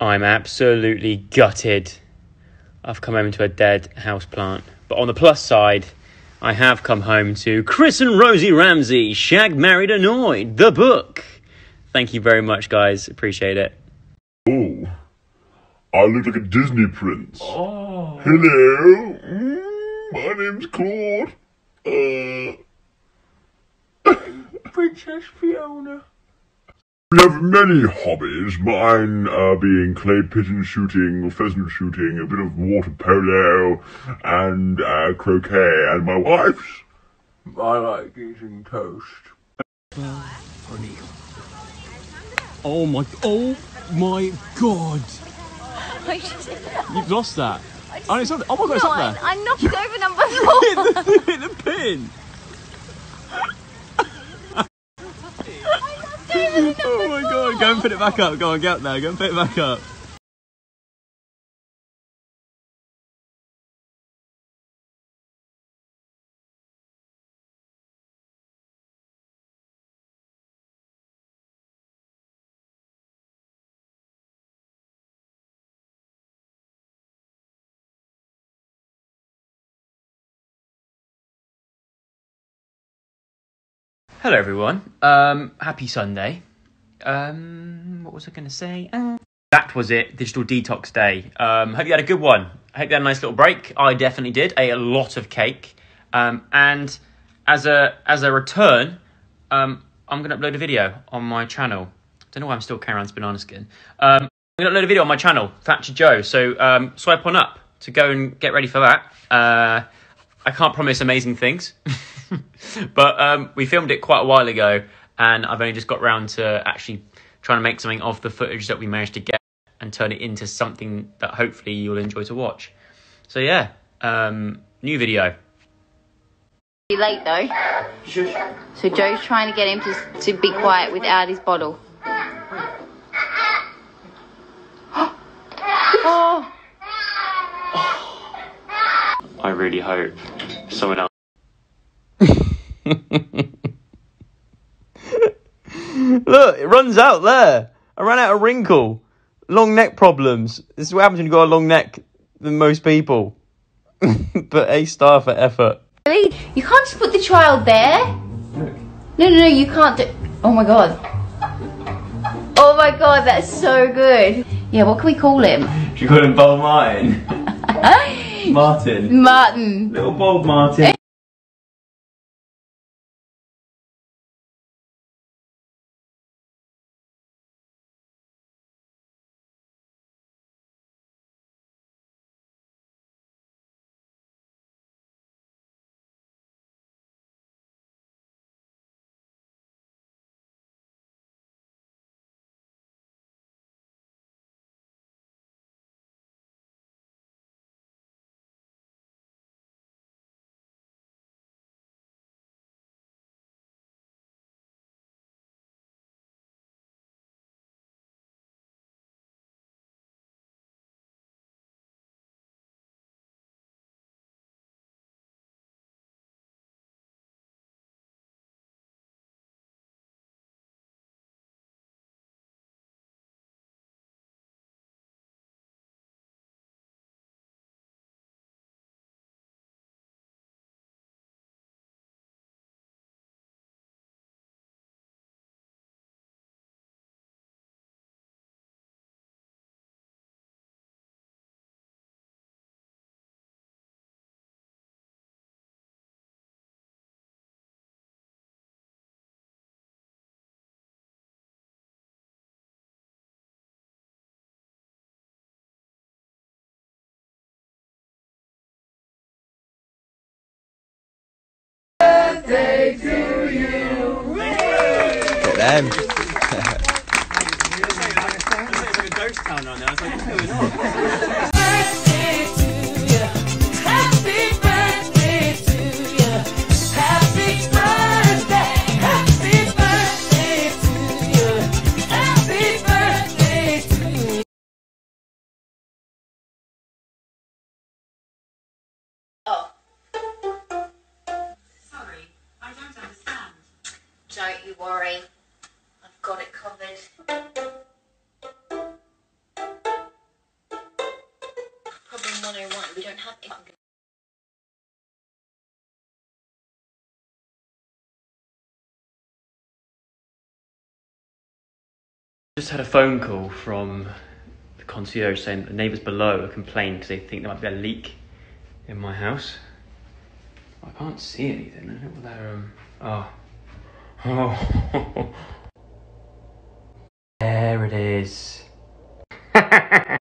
I'm absolutely gutted. I've come home to a dead houseplant. But on the plus side, I have come home to Chris and Rosie Ramsey, Shagged Married Annoyed, the book. Thank you very much, guys. Appreciate it. Oh, I look like a Disney prince. Oh. Hello, mm, my name's Claude. Uh, Princess Fiona. We have many hobbies. Mine uh, being clay pigeon shooting, pheasant shooting, a bit of water polo, and uh, croquet. And my wife's, I like eating toast. Oh my, oh my god. You've lost that. Oh, it's up, oh my god, it's up there. I knocked over number four. Hit the pin. oh my go and put it back up. Go on, get up there. Go and put it back up. Hello, everyone. Um, happy Sunday. Um, what was I going to say? Uh, that was it. Digital detox day. Um, hope you had a good one. I hope you had a nice little break. I definitely did. Ate a lot of cake. Um, and as a as a return, um, I'm going to upload a video on my channel. Don't know why I'm still carrying around banana skin. Um, I'm going to upload a video on my channel, Thatcher Joe. So um, swipe on up to go and get ready for that. Uh, I can't promise amazing things, but um, we filmed it quite a while ago, and I've only just got round to actually trying to make something of the footage that we managed to get and turn it into something that hopefully you'll enjoy to watch. So yeah, um, new video. Be late though. So Joe's trying to get him to, to be quiet without his bottle. oh, I really hope someone else. Look, it runs out there. I ran out of wrinkle. Long neck problems. This is what happens when you've got a long neck than most people. but A star for effort. really? You can't just put the child there. No, no, no, you can't do. Oh my god. Oh my god, that's so good. Yeah, what can we call him? Should you call him Bold Martin? Martin. Martin. Little Bold Martin. Get them. Sorry, Just had a phone call from the concierge saying the neighbours below are complaining because they think there might be a leak in my house. I can't see anything. I don't know what um, oh. Oh. there it is.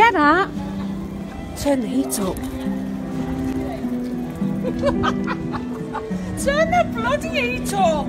Get up. Turn the heat up. Turn the bloody heat up.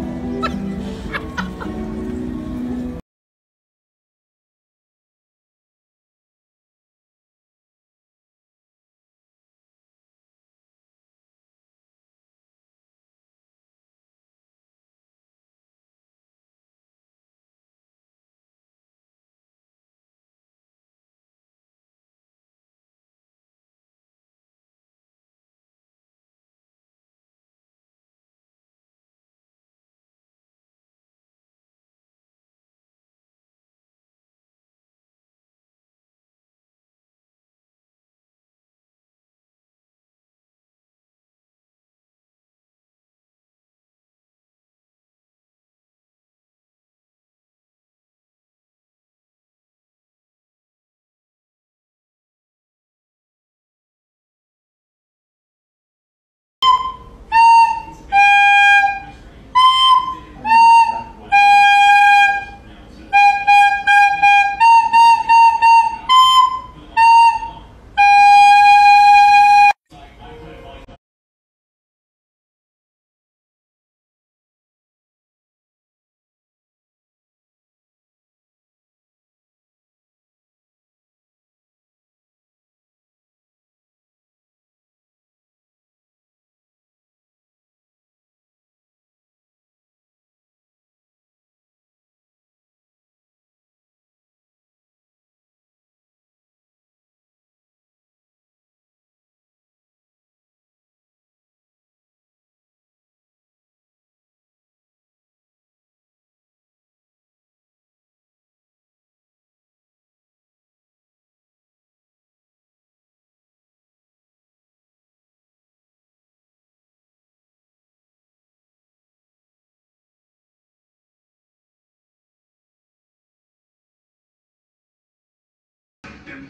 I'm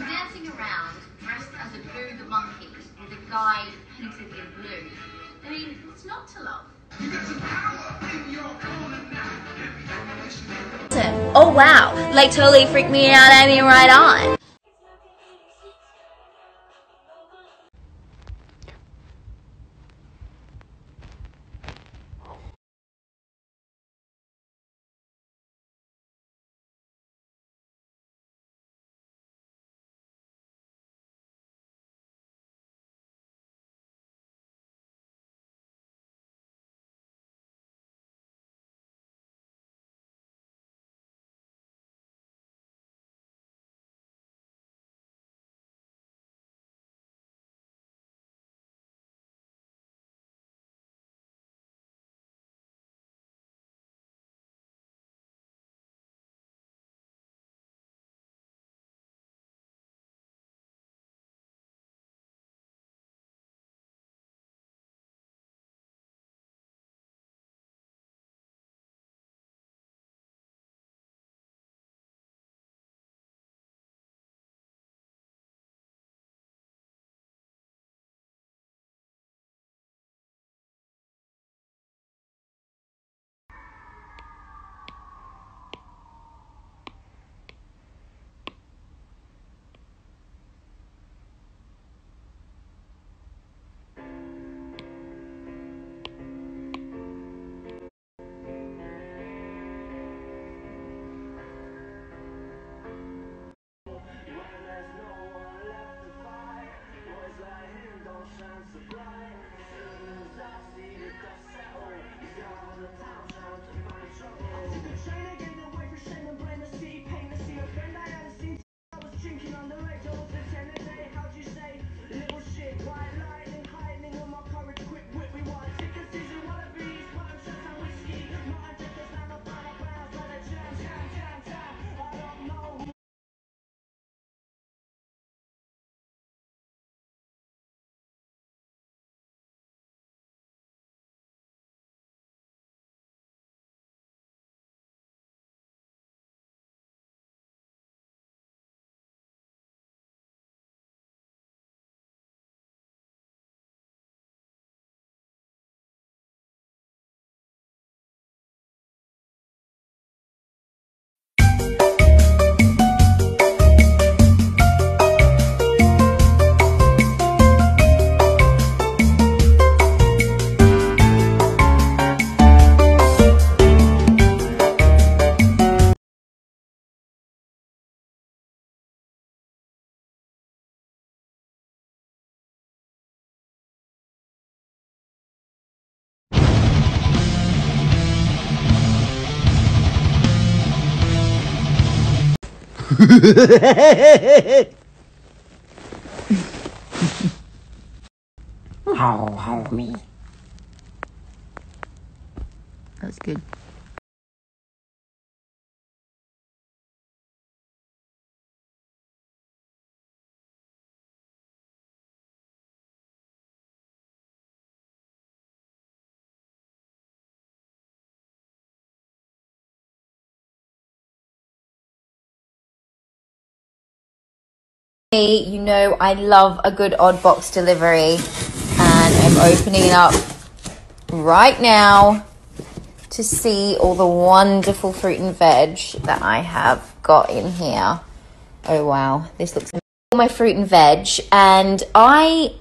dancing around dressed as a Boo the monkey with a guy painted in blue. I mean, what's not to love? Oh wow, like totally freaked me out. I mean, right on. Ho, ho, me. That's good. You know, I love a good odd box delivery, and I'm opening it up right now to see all the wonderful fruit and veg that I have got in here. Oh wow, this looks all my fruit and veg, and I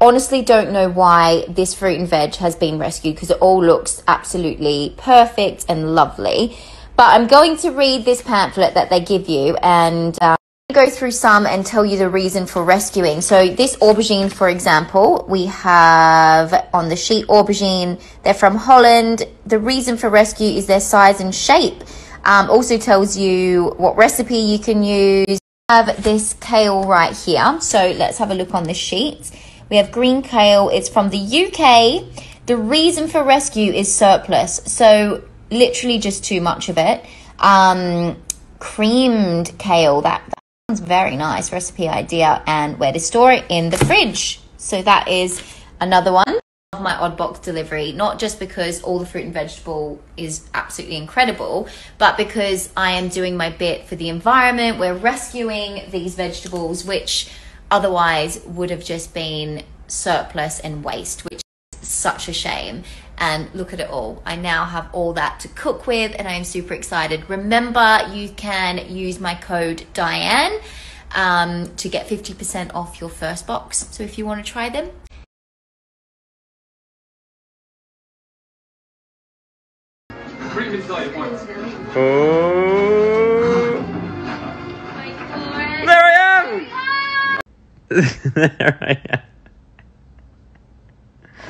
honestly don't know why this fruit and veg has been rescued because it all looks absolutely perfect and lovely. But I'm going to read this pamphlet that they give you and. Um, go through some and tell you the reason for rescuing. So this aubergine, for example, we have on the sheet aubergine. They're from Holland. The reason for rescue is their size and shape. Um, also tells you what recipe you can use. We have this kale right here. So let's have a look on the sheet. We have green kale. It's from the UK. The reason for rescue is surplus. So literally just too much of it. Um, creamed kale. That, that sounds very nice recipe idea and where to store it in the fridge. So that is another one of my Oddbox delivery not just because all the fruit and vegetable is absolutely incredible but because i am doing my bit for the environment. We're rescuing these vegetables which otherwise would have just been surplus and waste which such a shame and look at it all. I now have all that to cook with and I'm super excited. Remember, you can use my code Dianne um, to get 50% off your first box. So if you want to try them, Oh. There I am! there I am.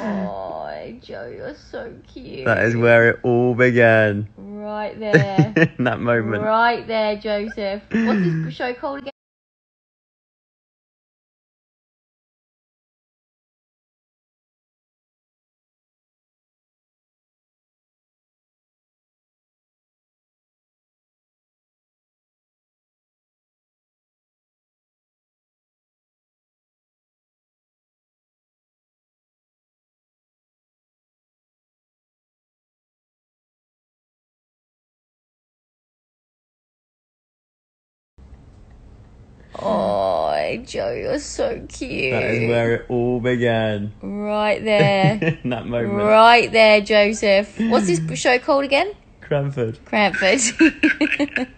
Oh, Joe, you're so cute. That is where it all began. right there. In that moment. right there, Joseph. What's this show called again? Oh, Joe, you're so cute. That is where it all began. Right there. In that moment. right there, Joseph. What's this show called again? Cranford. Cranford.